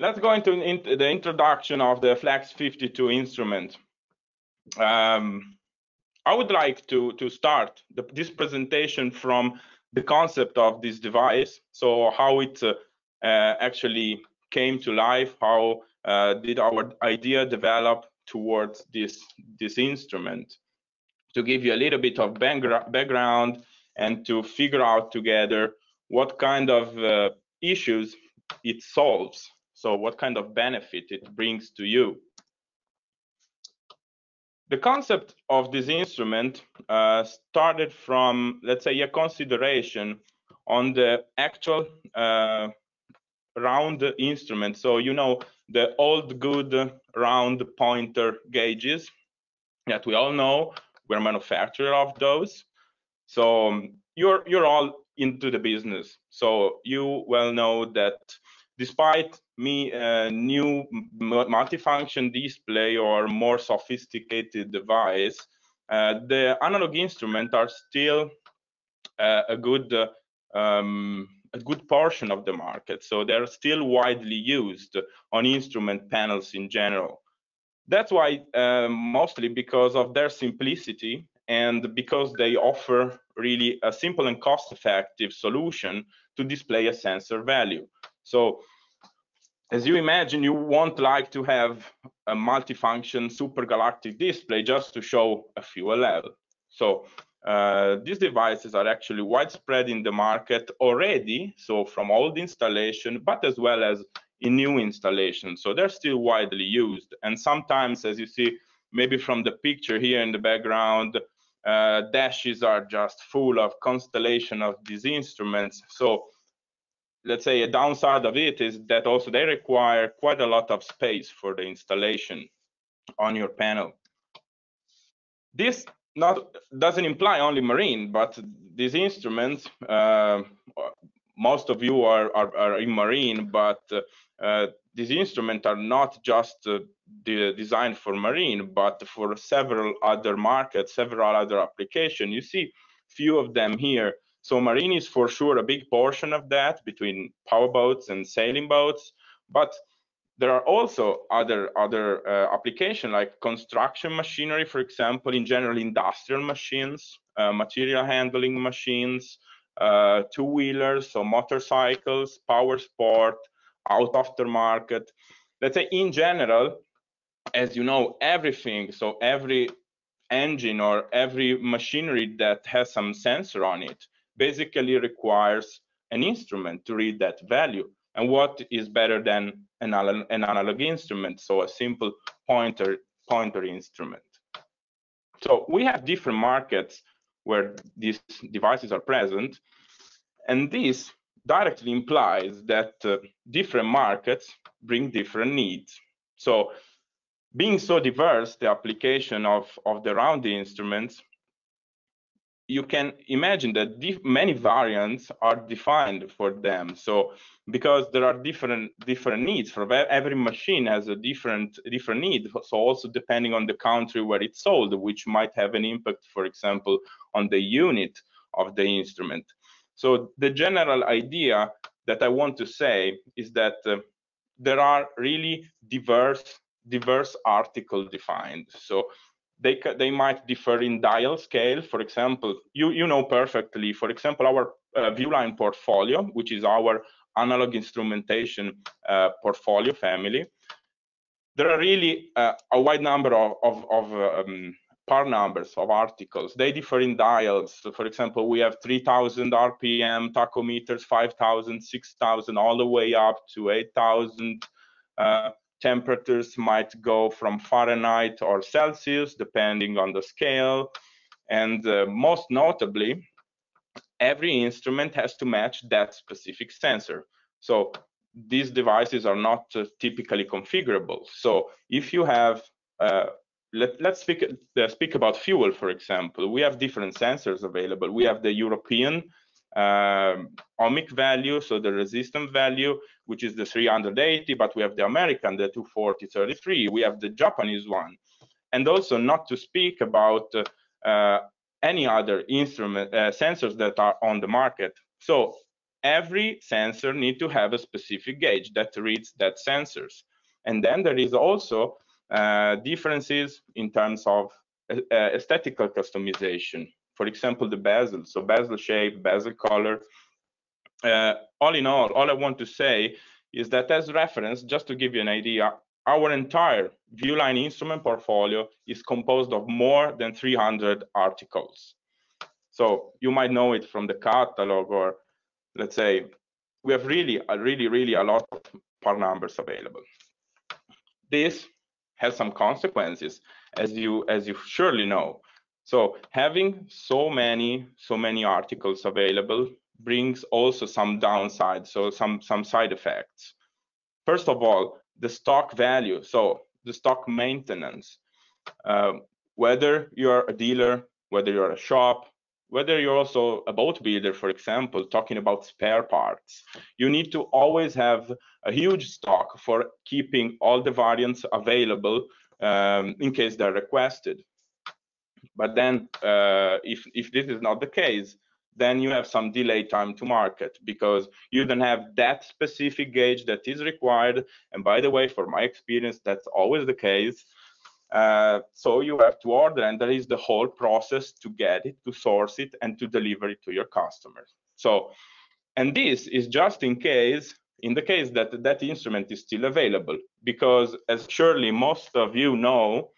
let's go into in the introduction of the Flex 52 instrument. Um, I would like to, to start the, this presentation from the concept of this device. So how it uh, uh, actually came to life, how uh, did our idea develop towards this, this instrument. To give you a little bit of background and to figure out together what kind of uh, issues it solves. So what kind of benefit it brings to you. The concept of this instrument uh, started from, let's say, a consideration on the actual uh, round instrument. So, you know, the old good round pointer gauges that we all know, we're manufacturer of those. So um, you're, you're all into the business. So you well know that despite me uh, new multifunction display or more sophisticated device, uh, the analog instruments are still uh, a good um, a good portion of the market. So they're still widely used on instrument panels in general. That's why um, mostly because of their simplicity and because they offer really a simple and cost-effective solution to display a sensor value. So as you imagine, you won't like to have a multifunction supergalactic display just to show a fuel level. So uh, these devices are actually widespread in the market already, so from old installation, but as well as in new installations. So they're still widely used. And sometimes, as you see, maybe from the picture here in the background, uh, dashes are just full of constellation of these instruments. So let's say a downside of it is that also they require quite a lot of space for the installation on your panel. This not doesn't imply only marine, but these instruments, uh, most of you are, are, are in marine, but uh, these instruments are not just uh, designed for marine, but for several other markets, several other applications. You see few of them here so marine is for sure a big portion of that between powerboats and sailing boats, but there are also other other uh, applications like construction machinery, for example, in general industrial machines, uh, material handling machines, uh, two-wheelers, so motorcycles, power sport, out aftermarket. Let's say in general, as you know, everything, so every engine or every machinery that has some sensor on it basically requires an instrument to read that value. And what is better than an, an analog instrument? So a simple pointer pointer instrument. So we have different markets where these devices are present, and this directly implies that uh, different markets bring different needs. So being so diverse, the application of, of the round instruments you can imagine that many variants are defined for them. So because there are different different needs for every machine has a different different need. So also depending on the country where it's sold, which might have an impact, for example, on the unit of the instrument. So the general idea that I want to say is that uh, there are really diverse diverse article defined. So they they might differ in dial scale. For example, you you know perfectly. For example, our uh, Viewline portfolio, which is our analog instrumentation uh, portfolio family, there are really uh, a wide number of of, of um, part numbers of articles. They differ in dials. So for example, we have 3,000 RPM tachometers, 5,000, 6,000, all the way up to 8,000. Uh, temperatures might go from Fahrenheit or Celsius, depending on the scale. And uh, most notably, every instrument has to match that specific sensor. So these devices are not uh, typically configurable. So if you have, uh, let, us speak, uh, speak about fuel, for example. We have different sensors available. We have the European um, ohmic value, so the resistance value, which is the 380, but we have the American, the 24033, we have the Japanese one. And also not to speak about uh, any other instrument uh, sensors that are on the market. So every sensor need to have a specific gauge that reads that sensors. And then there is also uh, differences in terms of uh, aesthetical customization. For example, the bezel, so bezel shape, bezel color. Uh, all in all, all I want to say is that as reference, just to give you an idea, our entire Viewline instrument portfolio is composed of more than 300 articles. So you might know it from the catalog or let's say we have really, really, really a lot of part numbers available. This has some consequences, as you as you surely know. So having so many so many articles available brings also some downsides, so some some side effects. First of all, the stock value, so the stock maintenance. Uh, whether you're a dealer, whether you're a shop, whether you're also a boat builder, for example, talking about spare parts, you need to always have a huge stock for keeping all the variants available um, in case they're requested. But then uh, if, if this is not the case, then you have some delay time to market because you don't have that specific gauge that is required. And by the way, for my experience, that's always the case. Uh, so you have to order, and there is the whole process to get it, to source it, and to deliver it to your customers. So, and this is just in case, in the case that that instrument is still available, because as surely most of you know,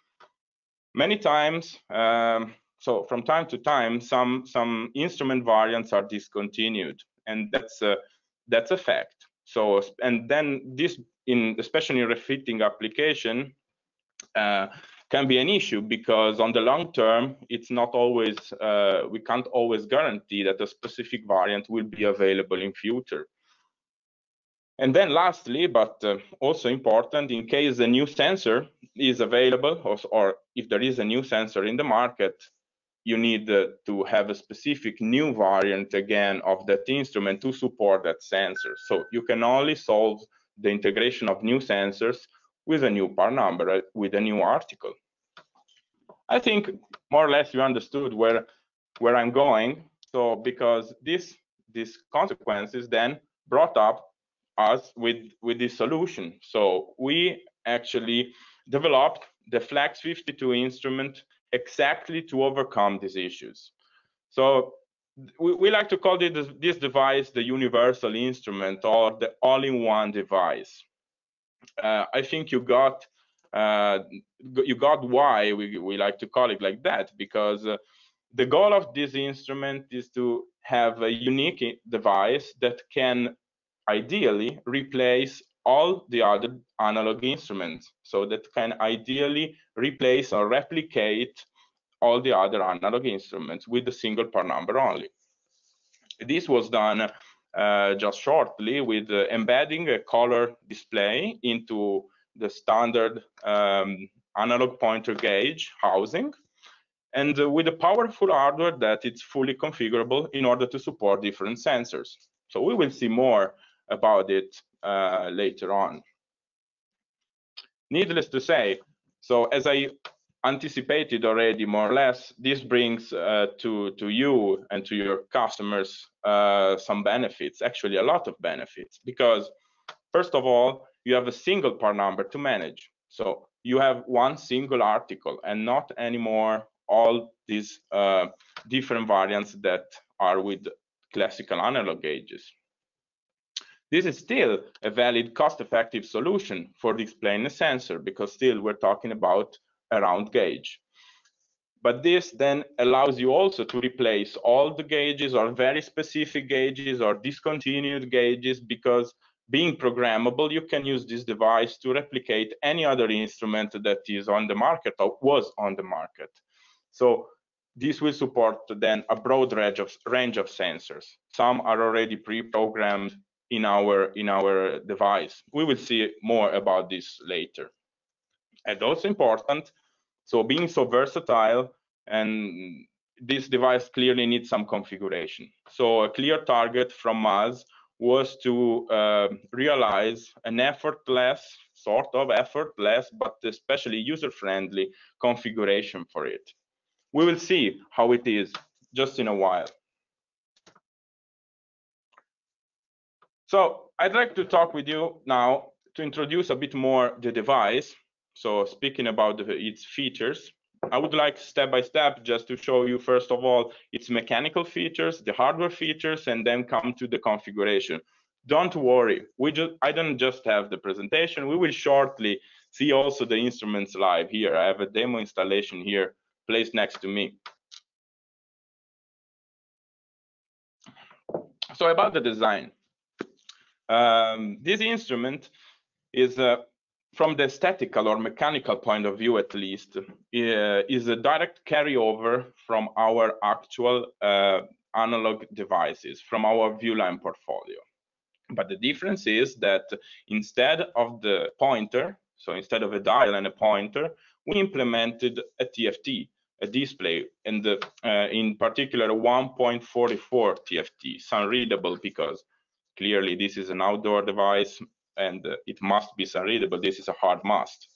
many times, um, so from time to time, some some instrument variants are discontinued, and that's a that's a fact. So, and then this in especially in refitting application uh, can be an issue because on the long term, it's not always, uh, we can't always guarantee that a specific variant will be available in future. And then lastly, but uh, also important, in case a new sensor is available or, or, if there is a new sensor in the market, you need uh, to have a specific new variant again of that instrument to support that sensor. So you can only solve the integration of new sensors with a new part number, uh, with a new article. I think more or less you understood where where I'm going. So because this these consequences then brought up us with with this solution. So we actually developed the Flex 52 instrument exactly to overcome these issues. So we, we like to call this, this device the universal instrument or the all-in-one device uh, I think you got uh, you got why we, we like to call it like that because uh, the goal of this instrument is to have a unique device that can ideally replace all the other analog instruments so that can ideally replace or replicate all the other analog instruments with a single part number only this was done uh, just shortly with uh, embedding a color display into the standard um, analog pointer gauge housing and uh, with a powerful hardware that it's fully configurable in order to support different sensors. So we will see more about it uh, later on. Needless to say, so as I anticipated already more or less, this brings uh, to, to you and to your customers uh, some benefits, actually a lot of benefits, because first of all, you have a single part number to manage. So you have one single article and not anymore all these uh, different variants that are with classical analog gauges. This is still a valid cost-effective solution for displaying a sensor because still we're talking about a round gauge. But this then allows you also to replace all the gauges or very specific gauges or discontinued gauges because being programmable, you can use this device to replicate any other instrument that is on the market or was on the market. So this will support then a broad range of, range of sensors. Some are already pre-programmed in our in our device. We will see more about this later. And also important, so being so versatile and this device clearly needs some configuration. So a clear target from us was to uh, realize an effortless, sort of effortless, but especially user-friendly configuration for it. We will see how it is just in a while. So I'd like to talk with you now to introduce a bit more the device. So speaking about the, its features, I would like step by step just to show you first of all its mechanical features, the hardware features, and then come to the configuration. Don't worry, we just I don't just have the presentation. We will shortly see also the instruments live here. I have a demo installation here placed next to me. So about the design. Um, this instrument is uh, from the aesthetical or mechanical point of view at least, uh, is a direct carryover from our actual uh, analog devices, from our Viewline portfolio. But the difference is that instead of the pointer, so instead of a dial and a pointer, we implemented a TFT, a display, and uh, in particular 1.44 TFT, sun readable because clearly this is an outdoor device and uh, it must be sun readable. This is a hard must.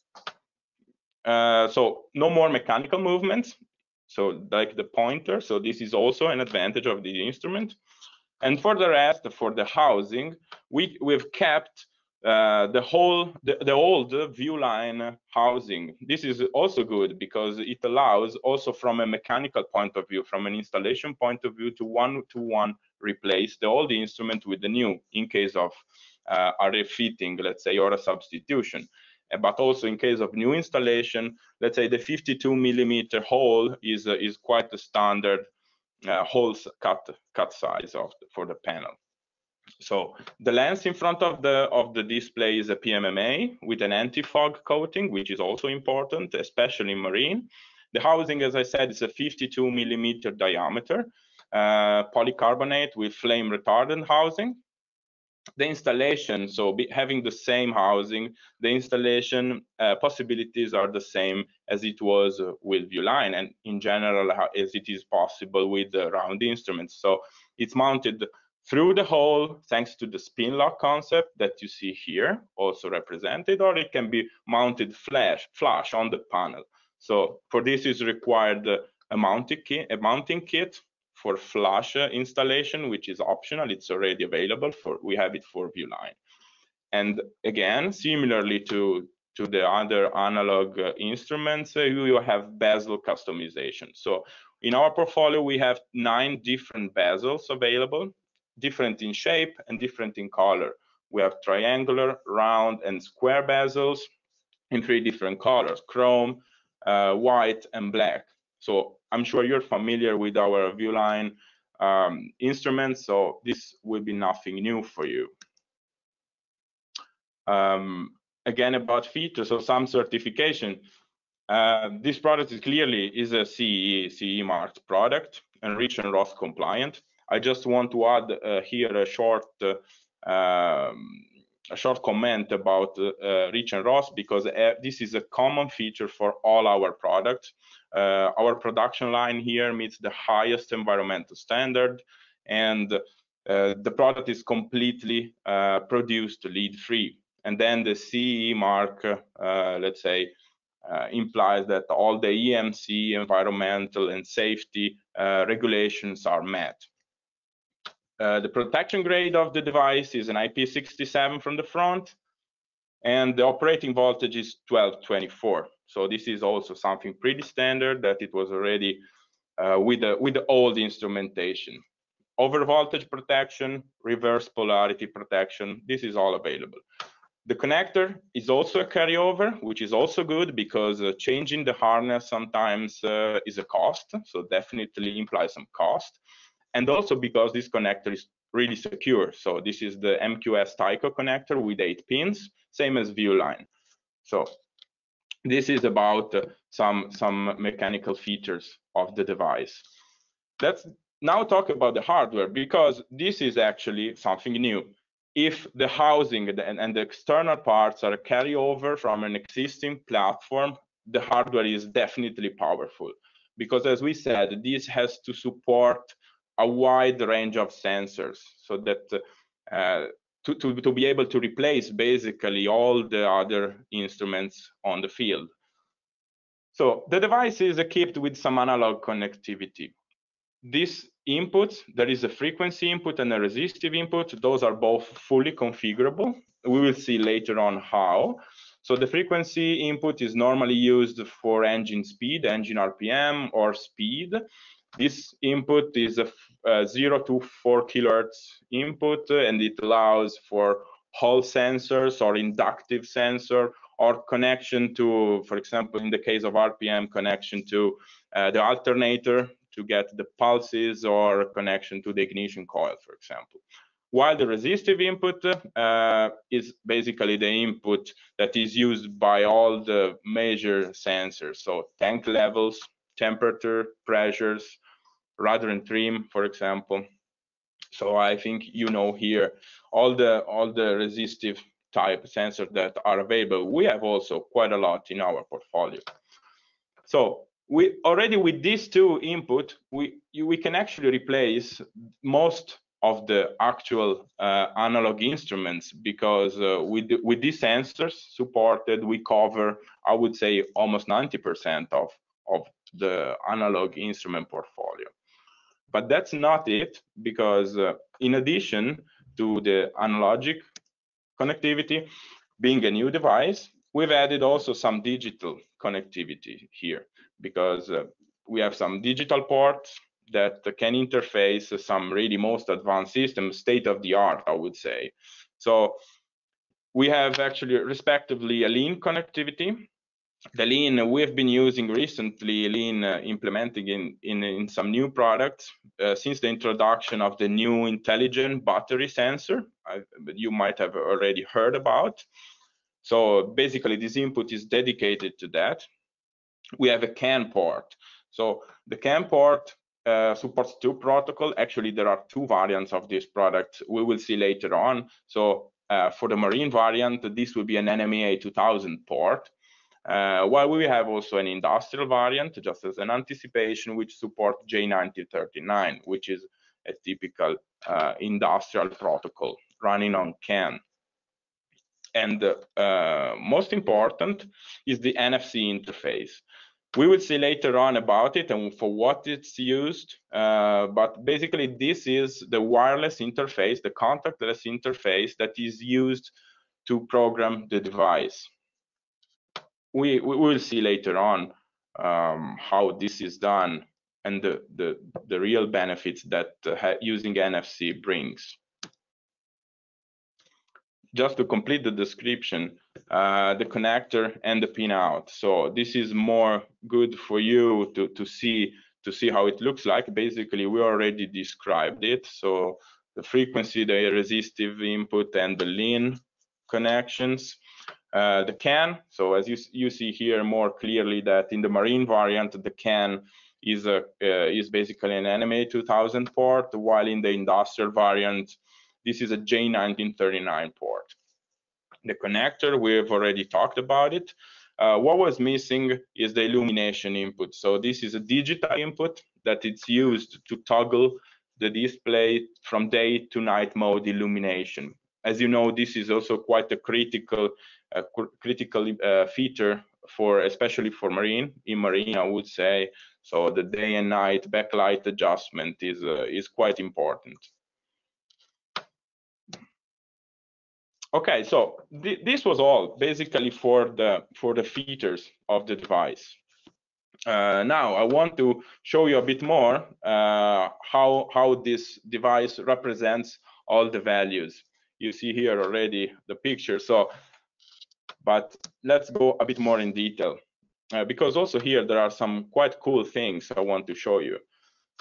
Uh, so no more mechanical movements. So like the pointer. So this is also an advantage of the instrument. And for the rest, for the housing, we we've kept uh, the whole the, the old Viewline housing. This is also good because it allows also from a mechanical point of view, from an installation point of view, to one to one replace the old instrument with the new in case of uh, a refitting, let's say, or a substitution. Uh, but also in case of new installation, let's say the 52 millimeter hole is uh, is quite the standard uh, holes cut cut size of the, for the panel. So the lens in front of the of the display is a PMMA with an anti-fog coating, which is also important, especially in marine. The housing, as I said, is a 52 millimeter diameter polycarbonate with flame retardant housing the installation, so be, having the same housing, the installation uh, possibilities are the same as it was uh, with Viewline and in general as it is possible with the round instruments. So it's mounted through the hole thanks to the spin lock concept that you see here also represented or it can be mounted flash flush on the panel. So for this is required a mounting kit, a mounting kit for flush installation, which is optional. It's already available for, we have it for Viewline. And again, similarly to, to the other analog uh, instruments, uh, you have bezel customization. So in our portfolio, we have nine different bezels available, different in shape and different in color. We have triangular, round, and square bezels in three different colors, chrome, uh, white, and black. So I'm sure you're familiar with our Viewline um, instruments, so this will be nothing new for you. Um, again, about features, so some certification. Uh, this product is clearly is a CE, CE marked product and REACH and RoHS compliant. I just want to add uh, here a short uh, um, a short comment about uh, REACH and RoHS because uh, this is a common feature for all our products. Uh, our production line here meets the highest environmental standard and uh, the product is completely uh, produced lead free. And then the CE mark, uh, let's say, implies that all the EMC, environmental and safety regulations are met. Uh, the protection grade of the device is an IP67 from the front, and the operating voltage is 1224. So this is also something pretty standard that it was already uh, with the with the old instrumentation. Over voltage protection, reverse polarity protection, this is all available. The connector is also a carryover, which is also good because uh, changing the harness sometimes uh, is a cost, so definitely implies some cost and also because this connector is really secure. So this is the MQS Tyco connector with eight pins, same as Viewline. So this is about uh, some some mechanical features of the device. Let's now talk about the hardware because this is actually something new. If the housing and, and the external parts are a carryover from an existing platform, the hardware is definitely powerful because as we said, this has to support a wide range of sensors so that uh, to, to, to be able to replace basically all the other instruments on the field. So the device is equipped with some analog connectivity. This inputs. There is a frequency input and a resistive input. Those are both fully configurable. We will see later on how. So the frequency input is normally used for engine speed, engine RPM, or speed. This input is a, a 0 to 4 kilohertz input, and it allows for Hall sensors or inductive sensor or connection to, for example, in the case of RPM, connection to uh, the alternator to get the pulses or connection to the ignition coil, for example while the resistive input uh, is basically the input that is used by all the major sensors. So tank levels, temperature, pressures, rudder and trim, for example. So I think you know here all the all the resistive type sensors that are available. We have also quite a lot in our portfolio. So we already with these two input, we we can actually replace most of the actual uh, analog instruments because uh, with, with these sensors supported, we cover, I would say, almost 90% of, of the analog instrument portfolio. But that's not it because uh, in addition to the analogic connectivity being a new device, we've added also some digital connectivity here because uh, we have some digital ports that can interface some really most advanced systems, state of the art, I would say. So we have actually respectively a LIN connectivity. The LIN we've been using recently, LIN uh, implementing in, in, in some new products uh, since the introduction of the new intelligent battery sensor I, you might have already heard about. So basically this input is dedicated to that. We have a CAN port. So the CAN port uh, supports two protocol. Actually, there are two variants of this product. We will see later on. So uh, for the marine variant, this will be an NMEA 2000 port. Uh, while we have also an industrial variant, just as an anticipation, which supports J1939, which is a typical uh, industrial protocol running on CAN. And uh, most important is the NFC interface we will see later on about it and for what it's used. Uh, but basically, this is the wireless interface, the contactless interface that is used to program the device. We, we will see later on um, how this is done and the, the, the real benefits that uh, using NFC brings just to complete the description, uh, the connector and the pinout. So this is more good for you to, to see to see how it looks like. Basically, we already described it. So the frequency, the resistive input, and the LIN connections. Uh, the CAN, so as you, you see here more clearly that in the marine variant, the CAN is, a, uh, is basically an NMEA 2000 port, while in the industrial variant, this is a J1939 port. The connector, we've already talked about it. Uh, what was missing is the illumination input. So this is a digital input that it's used to toggle the display from day to night mode illumination. As you know, this is also quite a critical, uh, critical uh, feature for, especially for marine. In marine, I would say, so the day and night backlight adjustment is uh, is quite important. Okay, so th this was all basically for the for the features of the device. Uh, now I want to show you a bit more uh, how how this device represents all the values. You see here already the picture. So, but let's go a bit more in detail uh, because also here there are some quite cool things I want to show you.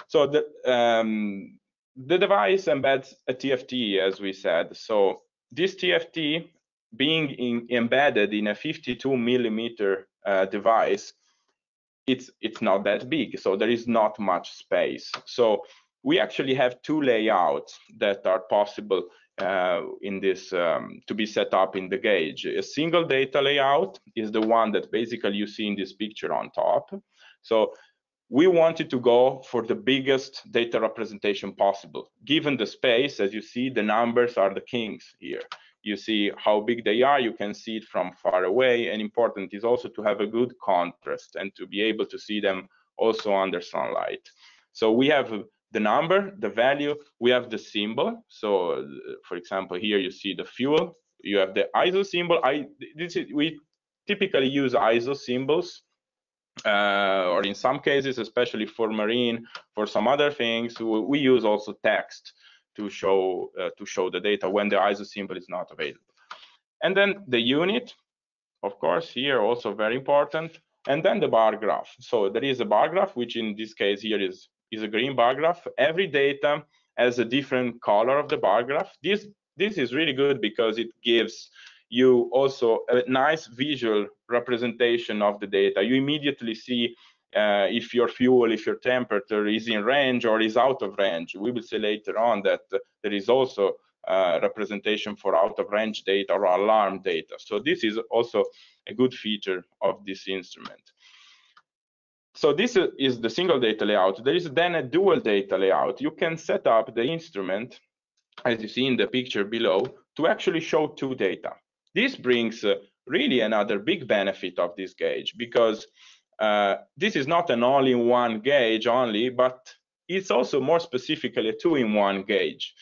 So the um, the device embeds a TFT as we said. So this TFT being in, embedded in a 52 millimeter uh, device, it's it's not that big, so there is not much space. So we actually have two layouts that are possible uh, in this um, to be set up in the gauge. A single data layout is the one that basically you see in this picture on top. So we wanted to go for the biggest data representation possible. Given the space, as you see, the numbers are the kings here. You see how big they are, you can see it from far away, and important is also to have a good contrast and to be able to see them also under sunlight. So we have the number, the value, we have the symbol. So, for example, here you see the fuel. You have the ISO symbol. I this is, we typically use ISO symbols, uh, or in some cases, especially for marine, for some other things, we, we use also text to show uh, to show the data when the ISO symbol is not available. And then the unit, of course, here also very important. And then the bar graph. So there is a bar graph, which in this case here is is a green bar graph. Every data has a different color of the bar graph. This this is really good because it gives you also a nice visual representation of the data. You immediately see uh, if your fuel, if your temperature is in range or is out of range. We will see later on that there is also uh, representation for out of range data or alarm data. So this is also a good feature of this instrument. So this is the single data layout. There is then a dual data layout. You can set up the instrument, as you see in the picture below, to actually show two data. This brings uh, really another big benefit of this gauge because uh, this is not an all-in-one gauge only, but it's also more specifically a two-in-one gauge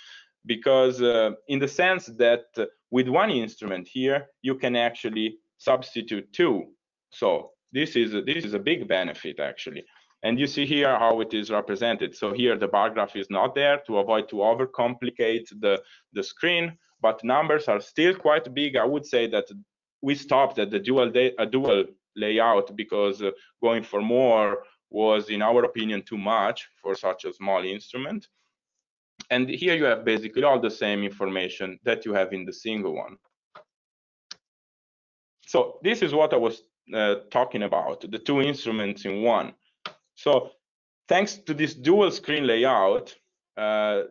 because uh, in the sense that with one instrument here, you can actually substitute two. So this is a, this is a big benefit actually. And you see here how it is represented. So here the bar graph is not there to avoid to overcomplicate the, the screen, but numbers are still quite big. I would say that we stopped at the dual, a dual layout because uh, going for more was, in our opinion, too much for such a small instrument. And here you have basically all the same information that you have in the single one. So this is what I was uh, talking about, the two instruments in one. So thanks to this dual screen layout, uh,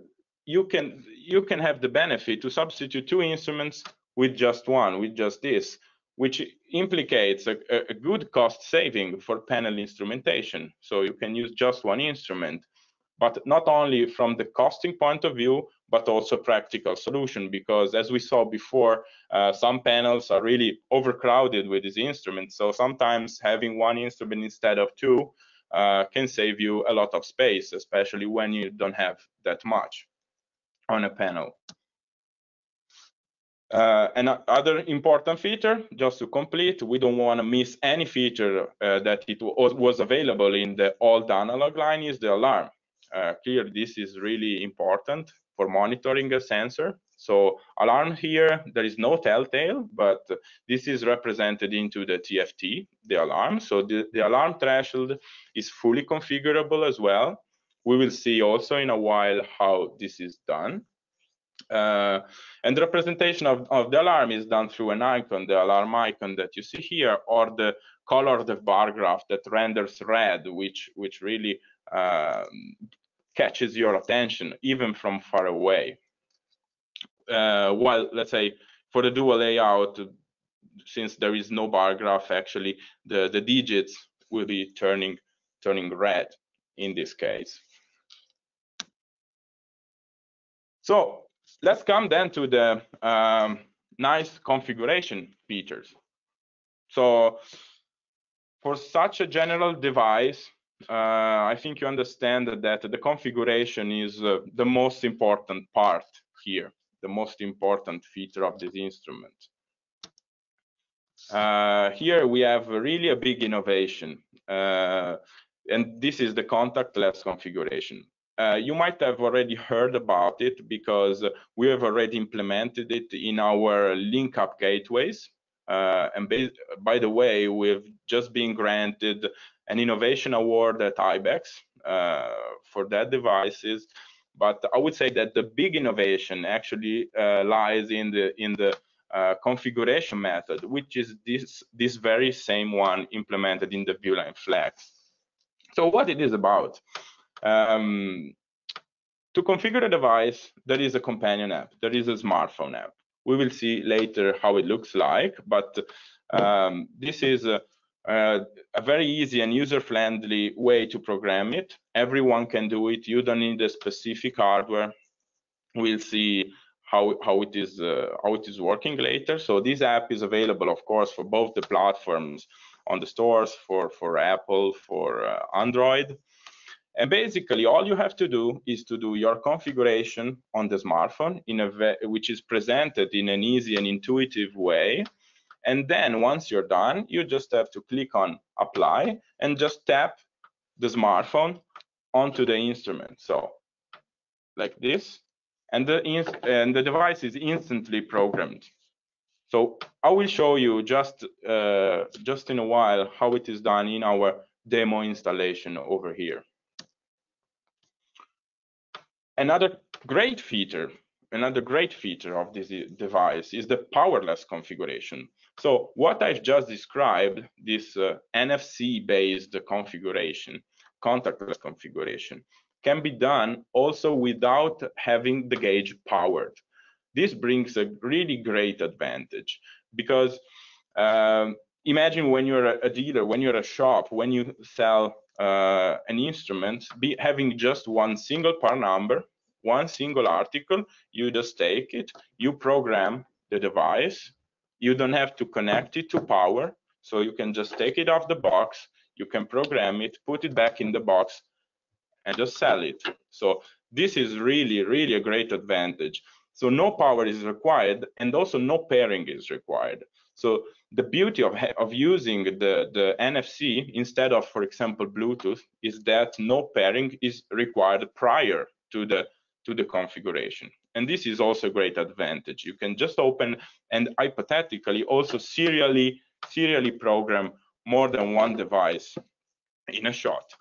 you can you can have the benefit to substitute two instruments with just one, with just this which implicates a, a, good cost saving for panel instrumentation. So you can use just one instrument, but not only from the costing point of view, but also practical solution, because as we saw before, uh, some panels are really overcrowded with these instruments. So sometimes having one instrument instead of two uh, can save you a lot of space, especially when you don't have that much on a panel. Uh, another important feature, just to complete, we don't want to miss any feature uh, that it was available in the old analog line is the alarm. Uh, clearly, this is really important for monitoring a sensor. So alarm here, there is no telltale, but this is represented into the TFT, the alarm. So the, the alarm threshold is fully configurable as well. We will see also in a while how this is done. Uh, and the representation of, of the alarm is done through an icon, the alarm icon that you see here, or the color of the bar graph that renders red, which, which really uh, catches your attention even from far away. Uh, while, let's say, for the dual layout, since there is no bar graph, actually, the, the digits will be turning, turning red in this case. So let's come then to the um, nice configuration features. So for such a general device, I think you understand that the configuration is uh, the most important part here, the most important feature of this instrument. Uh, here we have really a big innovation, uh, and this is the contactless configuration. Uh, you might have already heard about it because we have already implemented it in our LinkUp gateways. Uh, and by the way, we've just been granted an innovation award at IBEX uh, for that devices. But I would say that the big innovation actually uh, lies in the in the uh, configuration method, which is this this very same one implemented in the Viewline Flex. So what it is about? Um, to configure a device, there is a companion app, there is a smartphone app. We will see later how it looks like, but um, this is a, a, a, very easy and user-friendly way to program it. Everyone can do it. You don't need a specific hardware. We'll see how how it is uh, how it is working later. So this app is available, of course, for both the platforms on the stores for for Apple for uh, Android. And basically, all you have to do is to do your configuration on the smartphone which is presented in an easy and intuitive way. And then once you're done, you just have to click on apply and just tap the smartphone onto the instrument. So like this, and the and the device is instantly programmed. So I will show you just uh, just in a while how it is done in our demo installation over here. Another great feature, another great feature of this device is the powerless configuration. So what I've just described, this uh, NFC-based configuration, contactless configuration, can be done also without having the gauge powered. This brings a really great advantage because um, imagine when you're a dealer, when you're a shop, when you sell uh, an instrument, be having just one single part number, one single article, you just take it, you program the device, you don't have to connect it to power, so you can just take it off the box, you can program it, put it back in the box, and just sell it. So this is really, really a great advantage. So no power is required, and also no pairing is required. So the beauty of, of using the, the NFC instead of, for example, Bluetooth is that no pairing is required prior to the to the configuration. And this is also a great advantage. You can just open and hypothetically also serially serially program more than one device in a shot.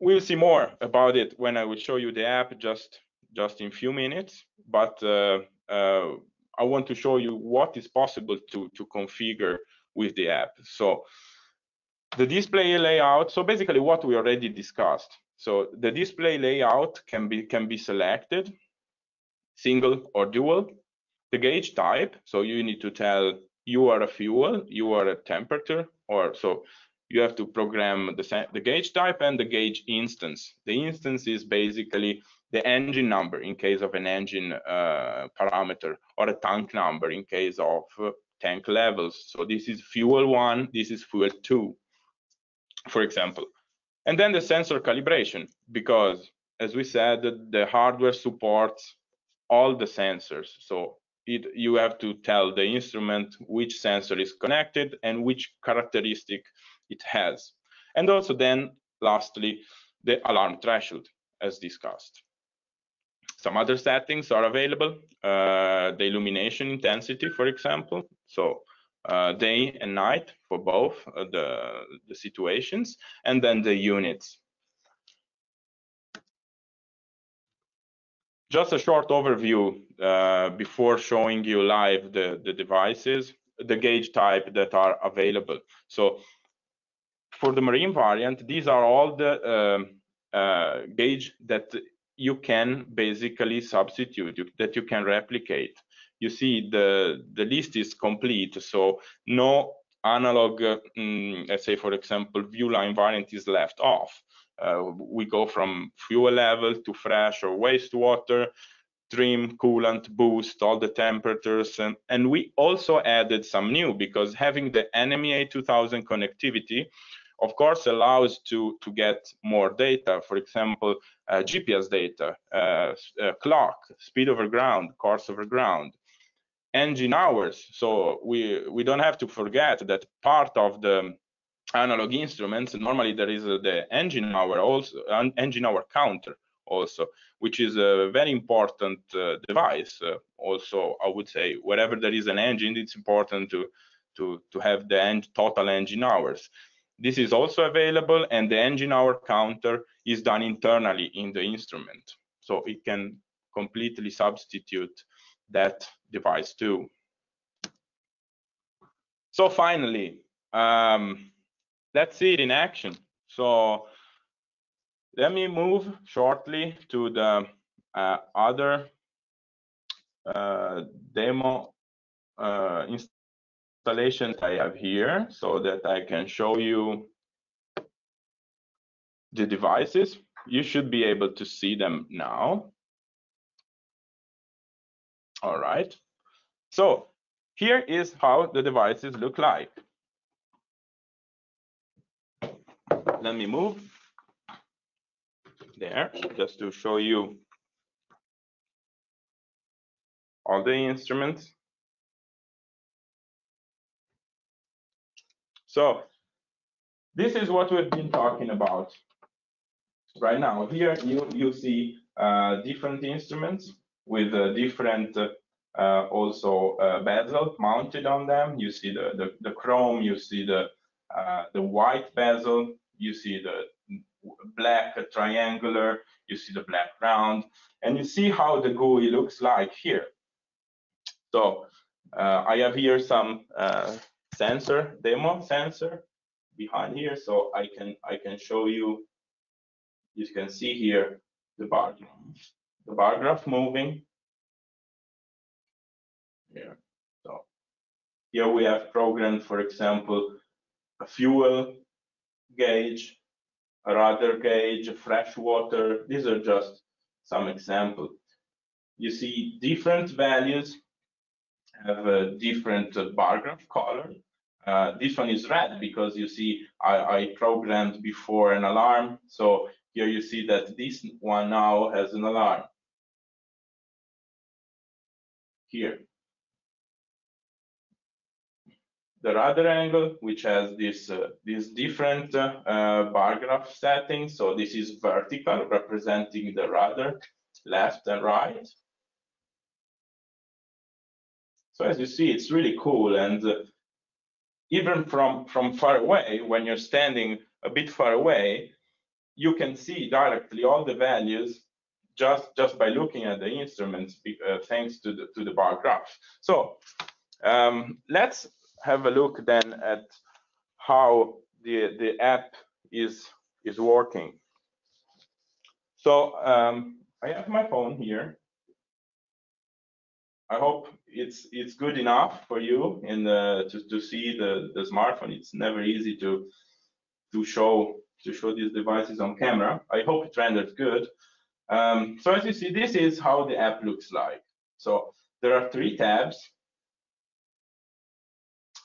We'll see more about it when I will show you the app just just in few minutes. But uh, uh, I want to show you what is possible to to configure with the app. So the display layout. So basically, what we already discussed. So the display layout can be can be selected, single or dual. The gauge type. So you need to tell you are a fuel, you are a temperature, or so you have to program the, the gauge type and the gauge instance. The instance is basically the engine number in case of an engine uh, parameter or a tank number in case of uh, tank levels. So this is fuel one, this is fuel two, for example. And then the sensor calibration, because as we said, the hardware supports all the sensors. So it, you have to tell the instrument which sensor is connected and which characteristic it has. And also then, lastly, the alarm threshold, as discussed. Some other settings are available, uh, the illumination intensity, for example, so uh, day and night for both uh, the, the situations, and then the units. Just a short overview uh, before showing you live the, the devices, the gauge type that are available. So for the marine variant, these are all the um, uh, gauge that you can basically substitute, that you can replicate. You see the, the list is complete, so no analog, mm, let's say for example, Viewline variant is left off. Uh, we go from fuel level to fresh or wastewater, trim, coolant, boost, all the temperatures. And, and we also added some new because having the NMEA 2000 connectivity, of course, allows to, to get more data. For example, uh, GPS data, uh, uh, clock, speed over ground, course over ground, engine hours. So we, we don't have to forget that part of the analog instruments, normally there is the engine hour also, engine hour counter also, which is a very important uh, device. Uh, also, I would say wherever there is an engine, it's important to to to have the en total engine hours. This is also available, and the engine hour counter is done internally in the instrument, so it can completely substitute that device too. So finally, um, let's see it in action. So let me move shortly to the uh, other uh, demo uh, installation I have here so that I can show you the devices. You should be able to see them now. All right. So here is how the devices look like. let me move there just to show you all the instruments. So this is what we've been talking about right now. Here you, you see uh, different instruments with uh, different uh, also uh, bezel mounted on them. You see the, the, the chrome, you see the, uh, the white bezel, you see the black triangular, you see the black round, and you see how the GUI looks like here. So uh, I have here some sensor demo sensor behind here, so I can I can show you. You can see here the bar the bar graph moving. Here, so here we have programmed, for example, a fuel gauge, a rudder gauge, fresh water. These are just some examples. You see different values have a different uh, bar graph color. Uh, this one is red because you see I, I, programmed before an alarm. So here you see that this one now has an alarm. Here. The rudder angle, which has this uh, this different uh, bar graph settings. So this is vertical, representing the rudder, left and right. So as you see, it's really cool. And uh, even from, from far away, when you're standing a bit far away, you can see directly all the values just, just by looking at the instruments, uh, thanks to the, to the bar graph. So um, let's have a look then at how the, the app is, is working. So um, I have my phone here. I hope it's it's good enough for you in the to, to see the the smartphone. It's never easy to to show to show these devices on camera. I hope it renders good. Um, so as you see, this is how the app looks like. So there are three tabs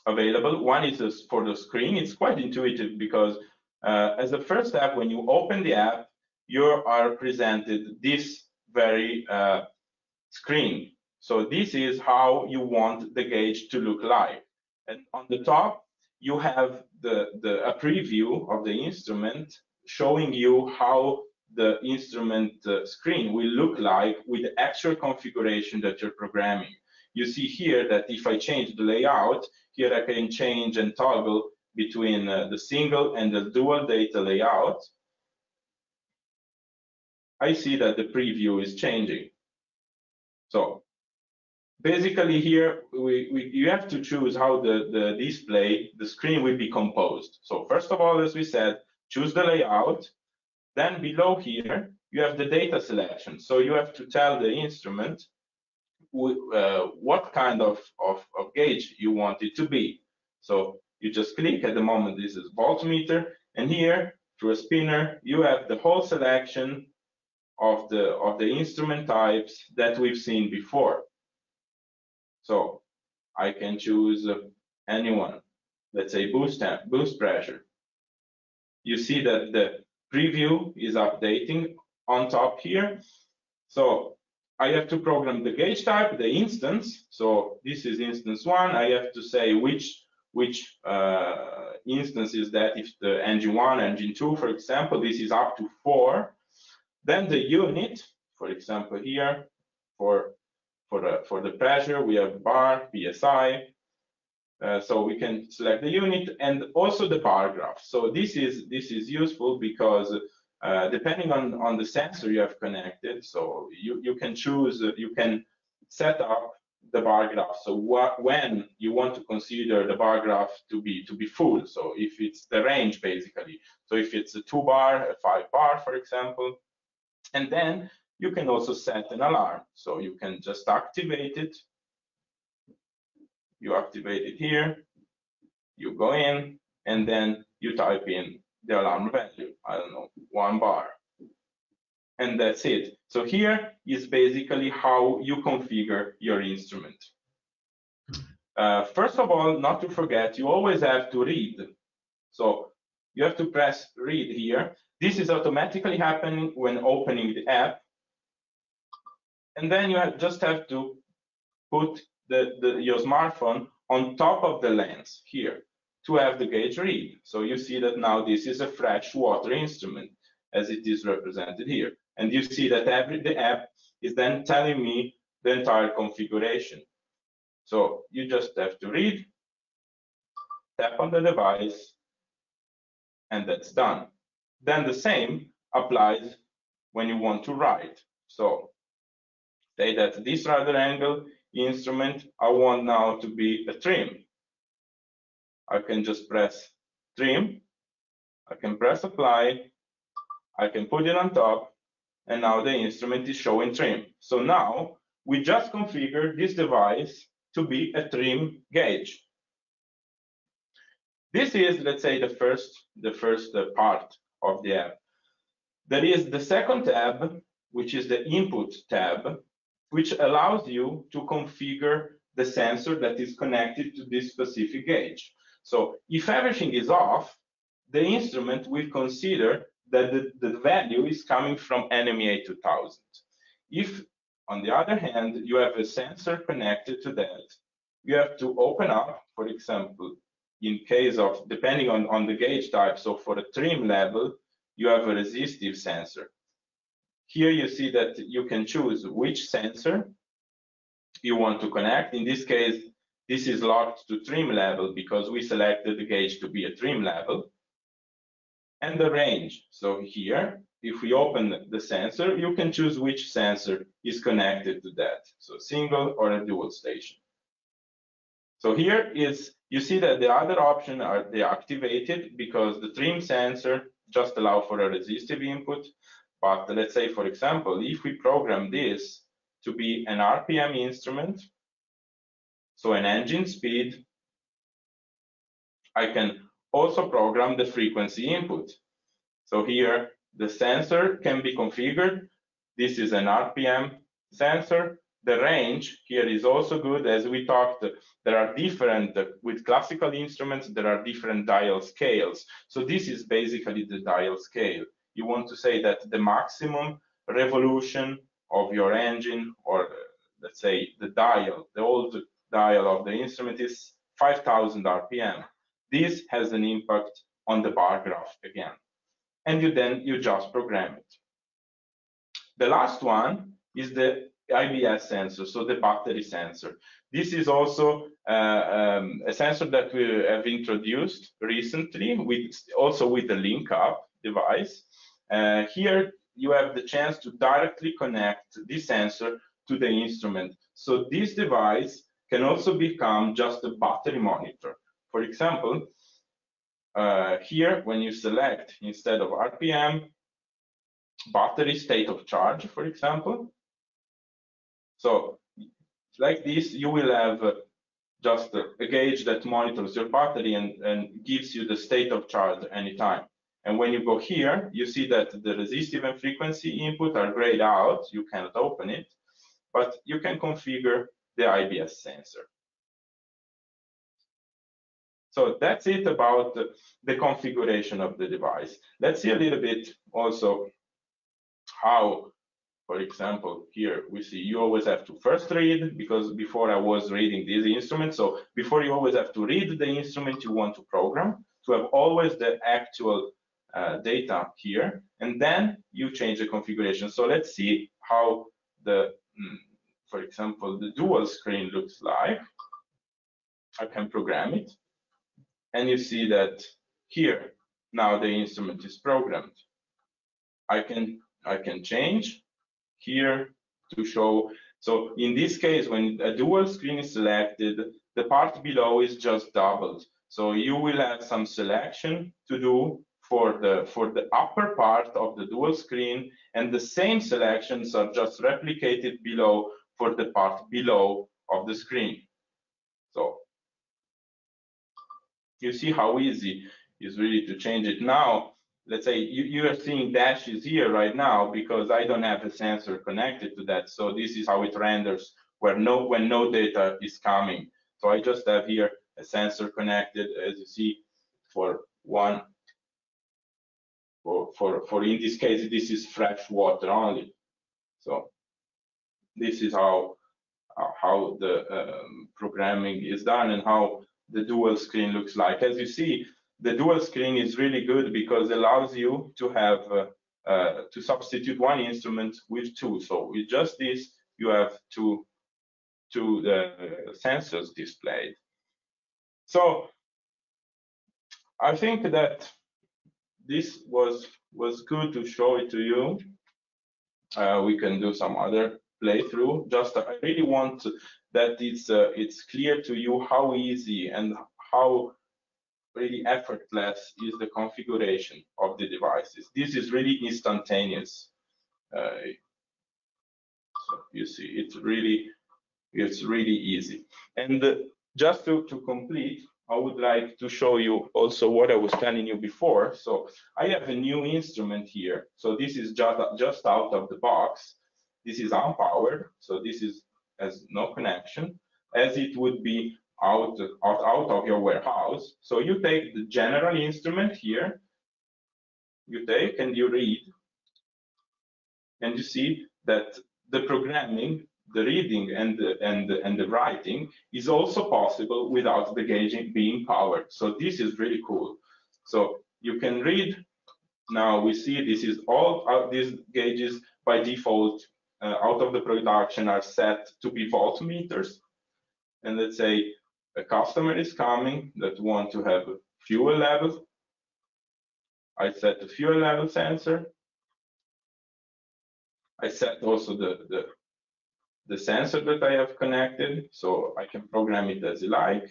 available. One is for the screen. It's quite intuitive because uh, as the first tab, when you open the app, you are presented this very uh, screen so this is how you want the gauge to look like. And on the top, you have the, the a preview of the instrument showing you how the instrument uh, screen will look like with the actual configuration that you're programming. You see here that if I change the layout, here I can change and toggle between uh, the single and the dual data layout. I see that the preview is changing. So basically here we, we, you have to choose how the, the display, the screen will be composed. So first of all, as we said, choose the layout. Then below here, you have the data selection. So you have to tell the instrument uh, what kind of, of, of gauge you want it to be. So you just click at the moment, this is voltmeter, and here through a spinner, you have the whole selection of the of the instrument types that we've seen before. So I can choose anyone, let's say boost, boost pressure. You see that the preview is updating on top here. So I have to program the gauge type, the instance. So this is instance one. I have to say which which uh, instance is that if the engine one, engine two, for example, this is up to four. Then the unit, for example, here for for the, for the pressure, we have bar, PSI. Uh, so we can select the unit and also the bar graph. So this is this is useful because uh, depending on on the sensor you have connected, so you you can choose you can set up the bar graph. So what when you want to consider the bar graph to be to be full. So if it's the range basically. So if it's a two bar, a five bar, for example, and then you can also set an alarm. So you can just activate it. You activate it here, you go in, and then you type in the alarm value, I don't know, one bar. And that's it. So here is basically how you configure your instrument. Uh, first of all, not to forget, you always have to read. So you have to press read here. This is automatically happening when opening the app. And then you just have to put the, the, your smartphone on top of the lens here to have the gauge read. So you see that now this is a fresh water instrument as it is represented here. And you see that every the app is then telling me the entire configuration. So you just have to read, tap on the device, and that's done. Then the same applies when you want to write. So say that this rudder angle instrument, I want now to be a trim. I can just press trim, I can press apply, I can put it on top, and now the instrument is showing trim. So now we just configure this device to be a trim gauge. This is, let's say, the first, the first uh, part of the app. There is the second tab, which is the input tab, which allows you to configure the sensor that is connected to this specific gauge. So if everything is off, the instrument will consider that the, the value is coming from NMEA 2000. If, on the other hand, you have a sensor connected to that, you have to open up, for example, in case of, depending on, on the gauge type, so for a trim level, you have a resistive sensor. Here you see that you can choose which sensor you want to connect. In this case, this is locked to trim level because we selected the gauge to be a trim level. And the range. So here, if we open the sensor, you can choose which sensor is connected to that. So single or a dual station. So here is, you see that the other option are deactivated because the trim sensor just allow for a resistive input. But let's say, for example, if we program this to be an RPM instrument, so an engine speed, I can also program the frequency input. So here, the sensor can be configured. This is an RPM sensor. The range here is also good. As we talked, there are different, with classical instruments, there are different dial scales. So this is basically the dial scale. You want to say that the maximum revolution of your engine, or let's say the dial, the old dial of the instrument is 5000 RPM. This has an impact on the bar graph again. And you then, you just program it. The last one is the IBS sensor, so the battery sensor. This is also uh, um, a sensor that we have introduced recently, with also with the LinkUp device. Uh, here you have the chance to directly connect this sensor to the instrument. So this device can also become just a battery monitor. For example, uh, here when you select instead of RPM, battery state of charge, for example, so like this, you will have just a, a, gauge that monitors your battery and, and gives you the state of charge anytime. And when you go here, you see that the resistive and frequency input are grayed out. You cannot open it, but you can configure the IBS sensor. So that's it about the, configuration of the device. Let's see a little bit also how for example, here we see you always have to first read because before I was reading this instrument. So before you always have to read the instrument you want to program to have always the actual uh, data here. And then you change the configuration. So let's see how the, mm, for example, the dual screen looks like. I can program it. And you see that here, now the instrument is programmed. I can I can change here to show. So in this case, when a dual screen is selected, the part below is just doubled. So you will have some selection to do for the for the upper part of the dual screen, and the same selections are just replicated below for the part below of the screen. So you see how easy is really to change it. Now let's say you, you are seeing dashes here right now because I don't have a sensor connected to that. So this is how it renders where no when no data is coming. So I just have here a sensor connected, as you see, for one for, for, for in this case, this is fresh water only. So this is how how the um, programming is done and how the dual screen looks like. As you see, the dual screen is really good because it allows you to have uh, uh, to substitute one instrument with two. So with just this, you have two two uh, sensors displayed. So I think that this was was good to show it to you. Uh, we can do some other playthrough. Just I really want that it's uh, it's clear to you how easy and how really effortless is the configuration of the devices. This is really instantaneous. Uh, so you see, it's really it's really easy. And uh, just to, to complete, I would like to show you also what I was telling you before. So I have a new instrument here. So this is just, just out of the box. This is unpowered, so this is has no connection, as it would be out, out, out of your warehouse. So you take the general instrument here, you take and you read, and you see that the programming, the reading and the, and, the, and the writing is also possible without the gauge being powered. So this is really cool. So you can read, now we see this is all of these gauges by default uh, out of the production are set to be voltmeters. And let's say a customer is coming that want to have fuel level. I set the fuel level sensor. I set also the, the, the sensor that I have connected, so I can program it as I like.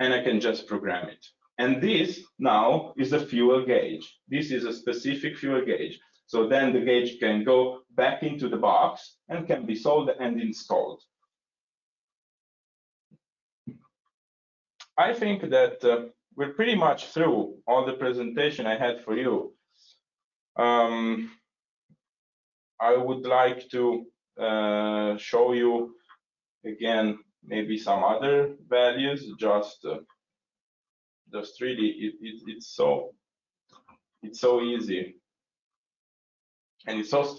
And I can just program it. And this now is a fuel gauge. This is a specific fuel gauge. So then the gauge can go back into the box and can be sold and installed. I think that uh, we're pretty much through all the presentation I had for you. Um, I would like to uh, show you again maybe some other values just uh, just really it, it, it's so it's so easy and it's so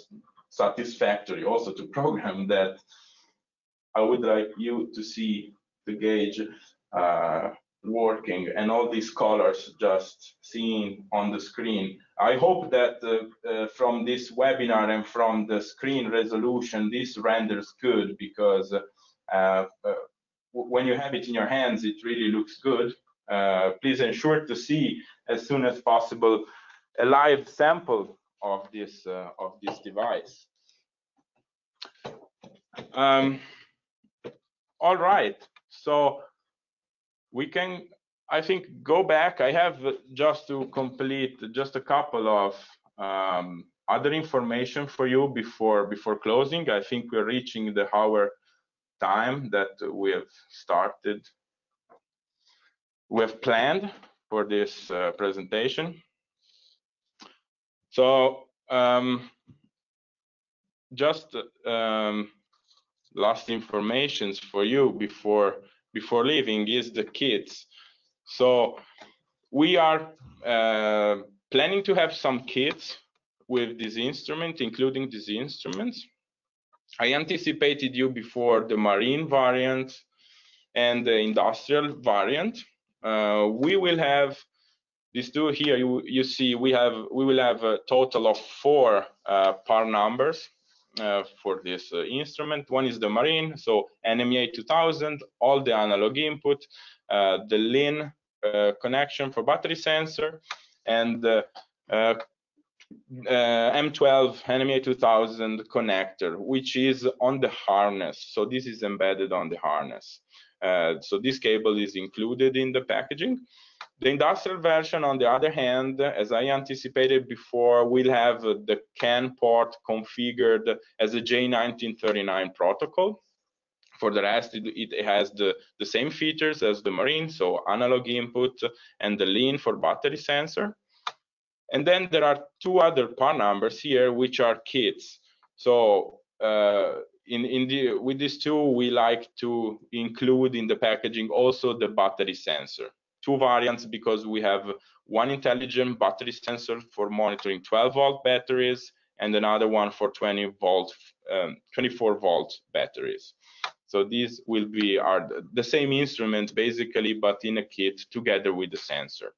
satisfactory also to program that I would like you to see the gauge uh, working and all these colors just seen on the screen. I hope that uh, uh, from this webinar and from the screen resolution, this renders good because uh, uh, when you have it in your hands, it really looks good. Uh, please ensure to see as soon as possible a live sample of this uh, of this device. Um, all right, so we can, I think, go back. I have just to complete just a couple of um, other information for you before before closing. I think we're reaching the hour time that we have started. We have planned for this uh, presentation. So um, just um, last informations for you before before leaving is the kits. So we are uh, planning to have some kits with this instrument, including these instruments. I anticipated you before the marine variant and the industrial variant. Uh, we will have these two here you, you see we have we will have a total of four uh, part numbers uh, for this uh, instrument one is the marine so NMEA 2000 all the analog input uh, the LIN Uh, connection for battery sensor and uh, uh, uh M12 NMEA 2000 connector which is on the harness. So this is embedded on the harness. So this cable is included in the packaging. The industrial version, on the other hand, as I anticipated before, will have the CAN port configured as a J1939 protocol. For the rest, it, it has the, the same features as the Marine, so analog input and the LIN for battery sensor. And then there are two other part numbers here, which are kits. So uh, in, in the, with these two, we like to include in the packaging also the battery sensor two variants because we have one intelligent battery sensor for monitoring 12 volt batteries, and another one for 20 volt, um, 24 volt batteries. So these will be are the same instrument basically, but in a kit together with the sensor.